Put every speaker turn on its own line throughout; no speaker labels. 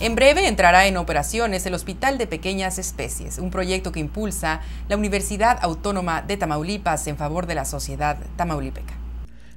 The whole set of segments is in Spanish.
En breve entrará en operaciones el Hospital de Pequeñas Especies, un proyecto que impulsa la Universidad Autónoma de Tamaulipas en favor de la sociedad tamaulipeca.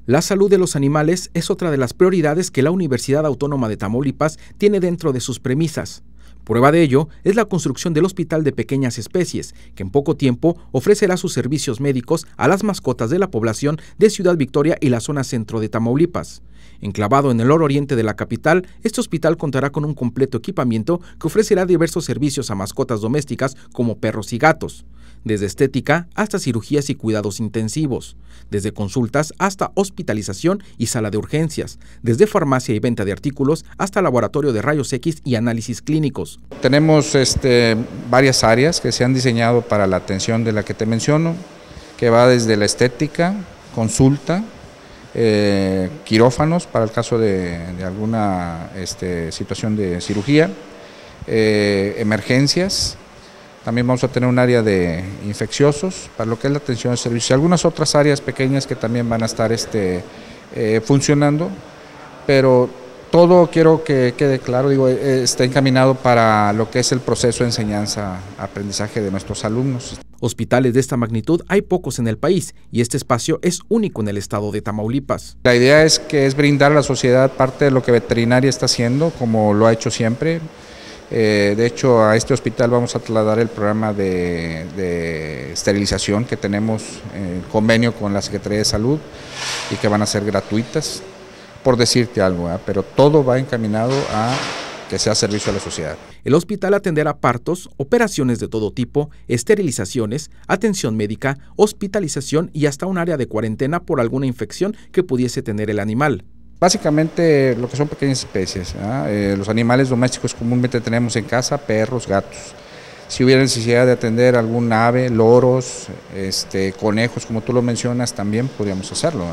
La salud de los animales es otra de las prioridades que la Universidad Autónoma de Tamaulipas tiene dentro de sus premisas. Prueba de ello es la construcción del Hospital de Pequeñas Especies, que en poco tiempo ofrecerá sus servicios médicos a las mascotas de la población de Ciudad Victoria y la zona centro de Tamaulipas. Enclavado en el oriente de la capital, este hospital contará con un completo equipamiento que ofrecerá diversos servicios a mascotas domésticas como perros y gatos, desde estética hasta cirugías y cuidados intensivos, desde consultas hasta hospitalización y sala de urgencias, desde farmacia y venta de artículos hasta laboratorio de rayos X y análisis
Tenemos este, varias áreas que se han diseñado para la atención de la que te menciono, que va desde la estética, consulta, eh, quirófanos para el caso de, alguna este, situación de cirugía, eh, emergencias, también vamos a tener un área de infecciosos para lo que es la atención de servicios y algunas otras áreas pequeñas que también van a estar este, eh, funcionando, pero todo quiero que quede claro, digo, está encaminado para lo que es el proceso de enseñanza-aprendizaje de nuestros alumnos.
Hospitales de esta magnitud hay pocos en el país y este espacio es único en el estado de Tamaulipas.
La idea es que es brindar a la sociedad parte de lo que veterinaria está haciendo, como lo ha hecho siempre. Eh, de hecho, a este hospital vamos a trasladar el programa de, esterilización que tenemos en convenio con la Secretaría de Salud y que van a ser gratuitas, por decirte algo, pero todo va encaminado a que sea servicio a la sociedad.
El hospital atenderá partos, operaciones de todo tipo, esterilizaciones, atención médica, hospitalización y hasta un área de cuarentena por alguna infección que pudiese tener el animal.
Básicamente lo que son pequeñas especies, eh, los animales domésticos comúnmente tenemos en casa, perros, gatos. Si hubiera necesidad de atender algún ave, loros, este, conejos, como tú lo mencionas, también podríamos hacerlo.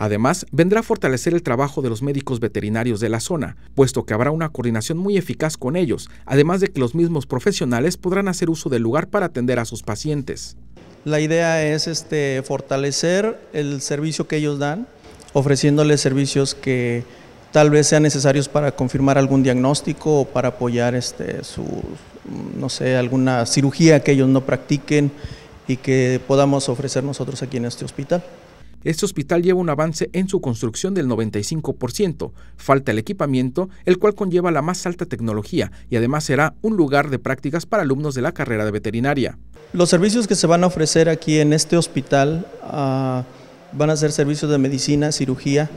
Además, vendrá a fortalecer el trabajo de los médicos veterinarios de la zona, puesto que habrá una coordinación muy eficaz con ellos, además de que los mismos profesionales podrán hacer uso del lugar para atender a sus pacientes.
La idea es este, fortalecer el servicio que ellos dan, ofreciéndoles servicios que tal vez sean necesarios para confirmar algún diagnóstico o para apoyar este, su, no sé, alguna cirugía que ellos no practiquen y que podamos ofrecer nosotros aquí en este hospital.
Este hospital lleva un avance en su construcción del 95%. Falta el equipamiento, el cual conlleva la más alta tecnología y además será un lugar de prácticas para alumnos de la carrera de veterinaria.
Los servicios que se van a ofrecer aquí en este hospital ah, van a ser servicios de medicina, cirugía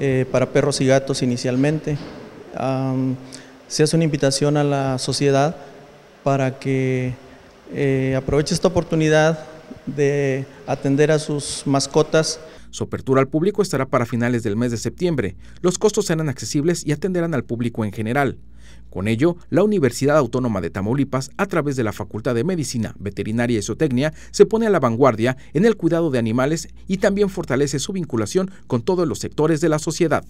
eh, para perros y gatos inicialmente. se hace una invitación a la sociedad para que eh, aproveche esta oportunidad de atender a sus mascotas.
Su apertura al público estará para finales del mes de septiembre. Los costos serán accesibles y atenderán al público en general. Con ello, la Universidad Autónoma de Tamaulipas, a través de la Facultad de Medicina, Veterinaria y Zootecnia, se pone a la vanguardia en el cuidado de animales y también fortalece su vinculación con todos los sectores de la sociedad.